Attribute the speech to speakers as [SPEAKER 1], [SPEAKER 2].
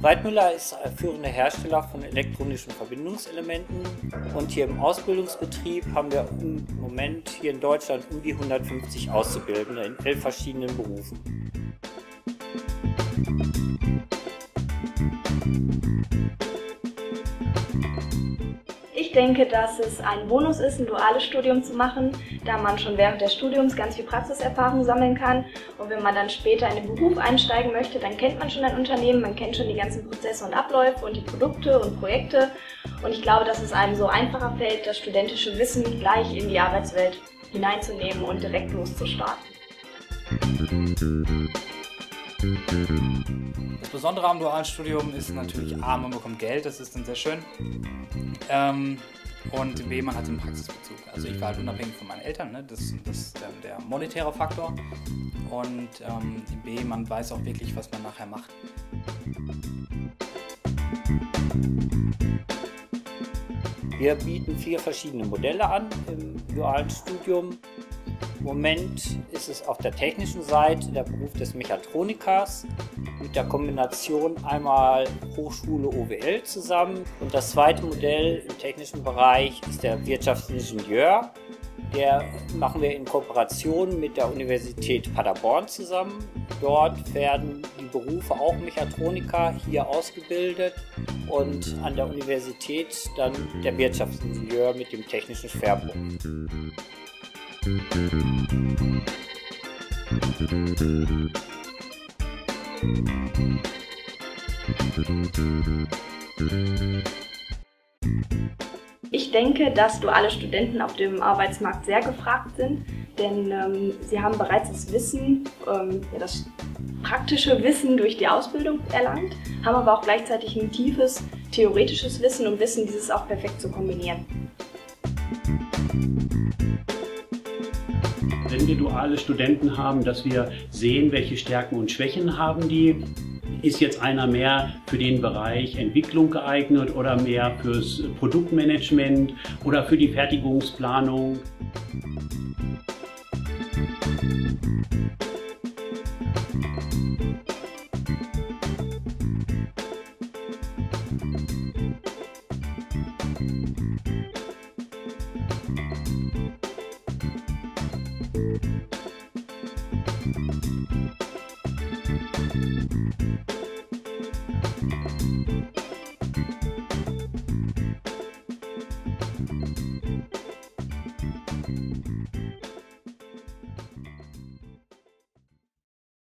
[SPEAKER 1] Weidmüller ist führender Hersteller von elektronischen Verbindungselementen und hier im Ausbildungsbetrieb haben wir im Moment hier in Deutschland um die 150 Auszubildende in elf verschiedenen Berufen.
[SPEAKER 2] Ich denke, dass es ein Bonus ist, ein duales Studium zu machen, da man schon während des Studiums ganz viel Praxiserfahrung sammeln kann. Und wenn man dann später in den Beruf einsteigen möchte, dann kennt man schon ein Unternehmen, man kennt schon die ganzen Prozesse und Abläufe und die Produkte und Projekte. Und ich glaube, dass es einem so einfacher fällt, das studentische Wissen gleich in die Arbeitswelt hineinzunehmen und direkt loszustarten.
[SPEAKER 3] Das Besondere am dualen Studium ist natürlich A, man bekommt Geld, das ist dann sehr schön. Ähm, und B, man hat einen Praxisbezug. Also ich war halt unabhängig von meinen Eltern, ne? das, das ist der, der monetäre Faktor. Und ähm, B, man weiß auch wirklich, was man nachher macht.
[SPEAKER 1] Wir bieten vier verschiedene Modelle an im dualen Studium. Im Moment ist es auf der technischen Seite der Beruf des Mechatronikers mit der Kombination einmal Hochschule OWL zusammen und das zweite Modell im technischen Bereich ist der Wirtschaftsingenieur. Der machen wir in Kooperation mit der Universität Paderborn zusammen. Dort werden die Berufe auch Mechatroniker hier ausgebildet und an der Universität dann der Wirtschaftsingenieur mit dem technischen Schwerpunkt.
[SPEAKER 2] Ich denke, dass duale Studenten auf dem Arbeitsmarkt sehr gefragt sind, denn ähm, sie haben bereits das Wissen, ähm, ja, das praktische Wissen durch die Ausbildung erlangt, haben aber auch gleichzeitig ein tiefes theoretisches Wissen und wissen dieses auch perfekt zu kombinieren.
[SPEAKER 4] Wenn wir duale Studenten haben, dass wir sehen, welche Stärken und Schwächen haben die. Ist jetzt einer mehr für den Bereich Entwicklung geeignet oder mehr fürs Produktmanagement oder für die Fertigungsplanung?